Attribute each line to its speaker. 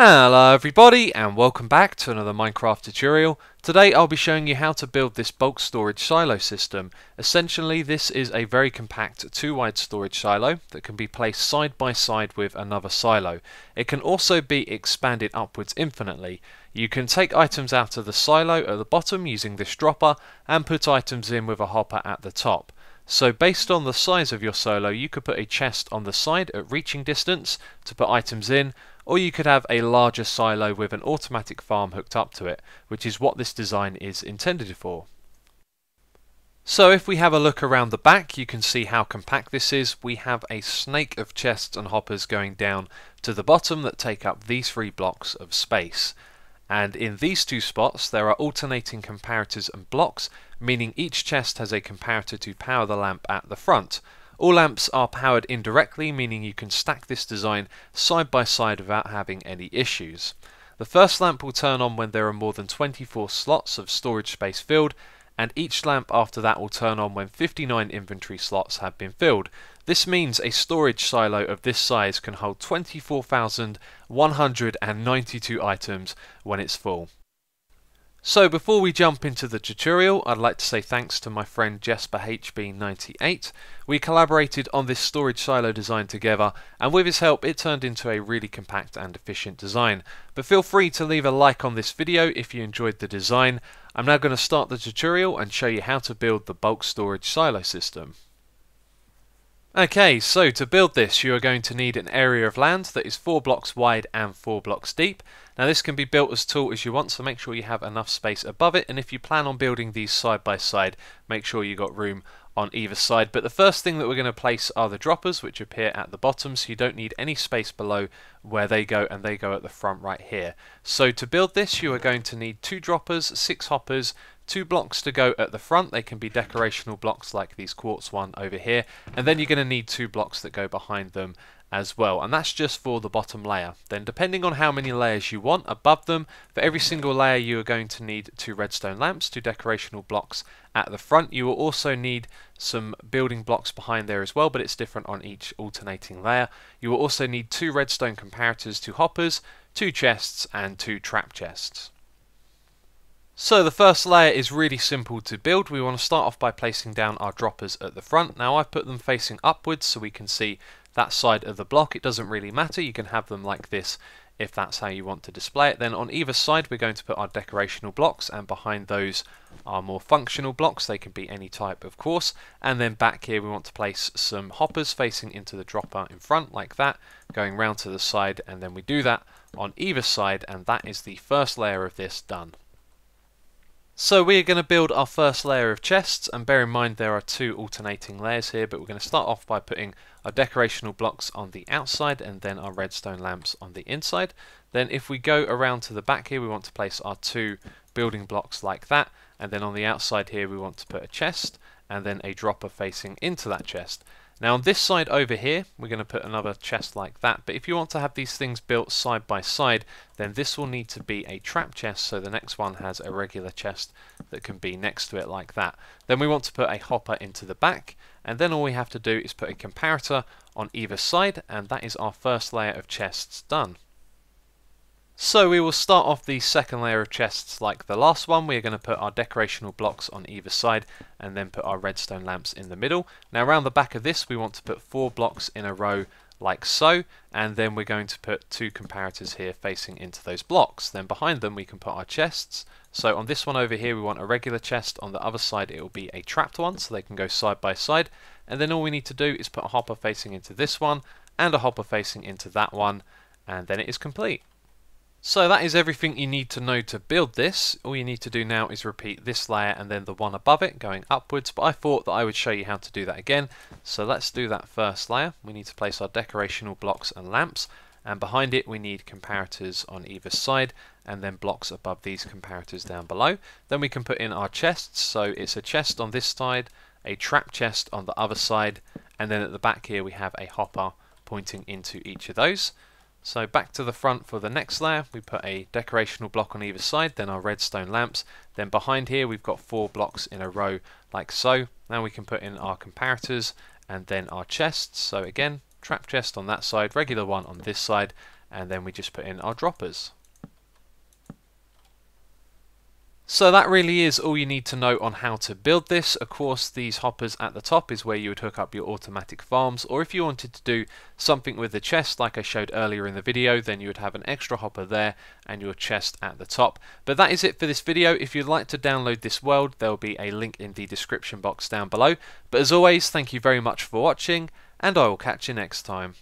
Speaker 1: Hello everybody and welcome back to another Minecraft tutorial. Today I'll be showing you how to build this bulk storage silo system. Essentially this is a very compact two wide storage silo that can be placed side by side with another silo. It can also be expanded upwards infinitely. You can take items out of the silo at the bottom using this dropper and put items in with a hopper at the top. So based on the size of your silo you could put a chest on the side at reaching distance to put items in or you could have a larger silo with an automatic farm hooked up to it, which is what this design is intended for. So if we have a look around the back, you can see how compact this is. We have a snake of chests and hoppers going down to the bottom that take up these three blocks of space. And in these two spots, there are alternating comparators and blocks, meaning each chest has a comparator to power the lamp at the front. All lamps are powered indirectly, meaning you can stack this design side by side without having any issues. The first lamp will turn on when there are more than 24 slots of storage space filled, and each lamp after that will turn on when 59 inventory slots have been filled. This means a storage silo of this size can hold 24,192 items when it's full. So before we jump into the tutorial, I'd like to say thanks to my friend Jesper HB98. We collaborated on this storage silo design together, and with his help it turned into a really compact and efficient design. But feel free to leave a like on this video if you enjoyed the design. I'm now going to start the tutorial and show you how to build the bulk storage silo system. Okay, so to build this you are going to need an area of land that is 4 blocks wide and 4 blocks deep. Now this can be built as tall as you want so make sure you have enough space above it and if you plan on building these side by side make sure you got room on either side. But the first thing that we're going to place are the droppers, which appear at the bottom, so you don't need any space below where they go, and they go at the front right here. So to build this, you are going to need two droppers, six hoppers, two blocks to go at the front. They can be decorational blocks like these quartz one over here, and then you're going to need two blocks that go behind them as well. And that's just for the bottom layer. Then depending on how many layers you want above them for every single layer you are going to need two redstone lamps two decorational blocks at the front. You will also need some building blocks behind there as well but it's different on each alternating layer. You will also need two redstone comparators two hoppers two chests and two trap chests. So the first layer is really simple to build. We want to start off by placing down our droppers at the front. Now I've put them facing upwards so we can see that side of the block. It doesn't really matter. You can have them like this if that's how you want to display it. Then on either side we're going to put our decorational blocks and behind those are more functional blocks. They can be any type of course. And then back here we want to place some hoppers facing into the dropper in front like that going round to the side and then we do that on either side and that is the first layer of this done. So we are going to build our first layer of chests and bear in mind there are two alternating layers here but we're going to start off by putting our decorational blocks on the outside and then our redstone lamps on the inside. Then if we go around to the back here we want to place our two building blocks like that and then on the outside here we want to put a chest and then a dropper facing into that chest. Now on this side over here, we're going to put another chest like that, but if you want to have these things built side by side, then this will need to be a trap chest, so the next one has a regular chest that can be next to it like that. Then we want to put a hopper into the back, and then all we have to do is put a comparator on either side, and that is our first layer of chests done. So we will start off the second layer of chests like the last one. We are going to put our decorational blocks on either side and then put our redstone lamps in the middle. Now around the back of this we want to put four blocks in a row like so and then we're going to put two comparators here facing into those blocks. Then behind them we can put our chests. So on this one over here we want a regular chest, on the other side it will be a trapped one so they can go side by side and then all we need to do is put a hopper facing into this one and a hopper facing into that one and then it is complete. So that is everything you need to know to build this. All you need to do now is repeat this layer and then the one above it going upwards, but I thought that I would show you how to do that again. So let's do that first layer. We need to place our decorational blocks and lamps, and behind it we need comparators on either side, and then blocks above these comparators down below. Then we can put in our chests, so it's a chest on this side, a trap chest on the other side, and then at the back here we have a hopper pointing into each of those. So back to the front for the next layer, we put a decorational block on either side, then our redstone lamps. Then behind here we've got four blocks in a row like so. Now we can put in our comparators and then our chests. So again, trap chest on that side, regular one on this side, and then we just put in our droppers. So that really is all you need to know on how to build this. Of course, these hoppers at the top is where you would hook up your automatic farms, or if you wanted to do something with the chest like I showed earlier in the video, then you would have an extra hopper there and your chest at the top. But that is it for this video. If you'd like to download this world, there will be a link in the description box down below. But as always, thank you very much for watching, and I will catch you next time.